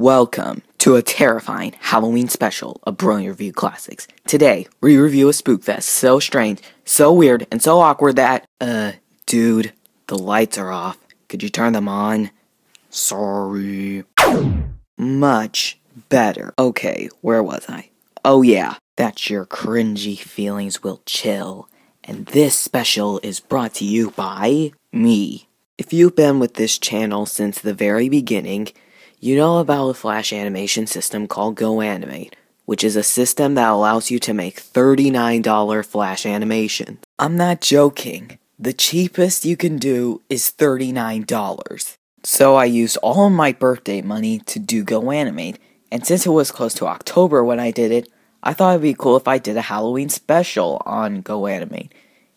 Welcome to a terrifying Halloween special of Brony Review Classics. Today, we review a spookfest so strange, so weird, and so awkward that, uh, dude, the lights are off. Could you turn them on? Sorry. Much better. Okay, where was I? Oh yeah, that your cringy feelings will chill. And this special is brought to you by me. If you've been with this channel since the very beginning, you know about a flash animation system called GoAnimate, which is a system that allows you to make $39 flash animations. I'm not joking. The cheapest you can do is $39. So I used all of my birthday money to do GoAnimate, and since it was close to October when I did it, I thought it'd be cool if I did a Halloween special on GoAnimate.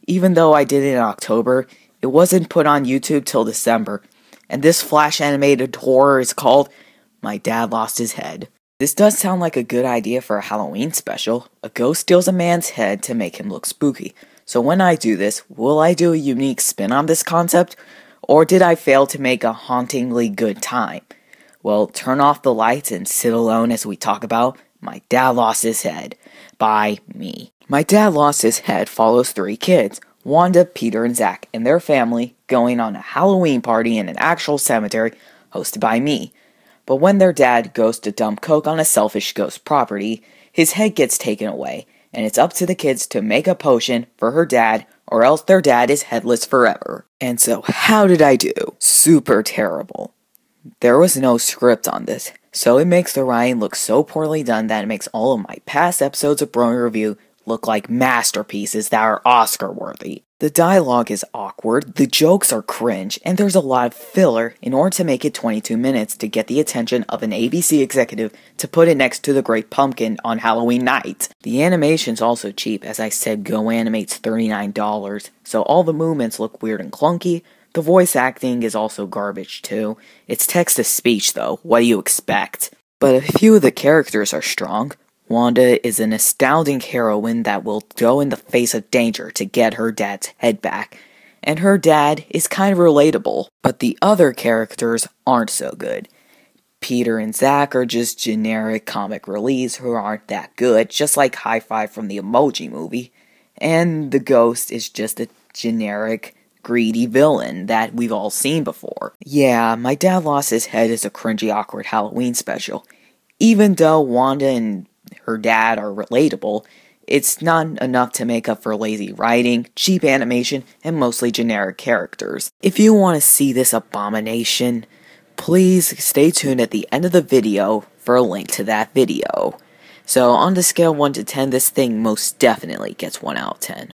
Even though I did it in October, it wasn't put on YouTube till December, and this flash animated horror is called My Dad Lost His Head. This does sound like a good idea for a Halloween special. A ghost steals a man's head to make him look spooky. So when I do this, will I do a unique spin on this concept? Or did I fail to make a hauntingly good time? Well, turn off the lights and sit alone as we talk about My Dad Lost His Head by me. My Dad Lost His Head follows three kids Wanda, Peter, and Zach and their family going on a Halloween party in an actual cemetery hosted by me. But when their dad goes to dump coke on a selfish ghost property, his head gets taken away, and it's up to the kids to make a potion for her dad, or else their dad is headless forever. And so, how did I do? Super terrible. There was no script on this, so it makes the writing look so poorly done that it makes all of my past episodes of Brony Review look like masterpieces that are Oscar worthy. The dialogue is awkward, the jokes are cringe, and there's a lot of filler in order to make it 22 minutes to get the attention of an ABC executive to put it next to the Great Pumpkin on Halloween night. The animation's also cheap, as I said, Go Animate's $39, so all the movements look weird and clunky. The voice acting is also garbage too. It's text to speech though, what do you expect? But a few of the characters are strong. Wanda is an astounding heroine that will go in the face of danger to get her dad's head back. And her dad is kind of relatable, but the other characters aren't so good. Peter and Zach are just generic comic reliefs who aren't that good, just like High Five from the Emoji movie. And the ghost is just a generic, greedy villain that we've all seen before. Yeah, my dad lost his head as a cringy, awkward Halloween special. Even though Wanda and her dad are relatable, it's not enough to make up for lazy writing, cheap animation, and mostly generic characters. If you want to see this abomination, please stay tuned at the end of the video for a link to that video. So, on the scale 1 to 10, this thing most definitely gets 1 out of 10.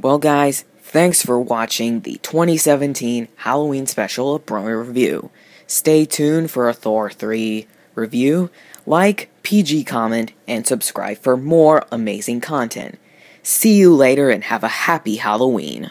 Well, guys, Thanks for watching the 2017 Halloween special of Brony Review. Stay tuned for a Thor 3 review, like, PG comment, and subscribe for more amazing content. See you later and have a happy Halloween.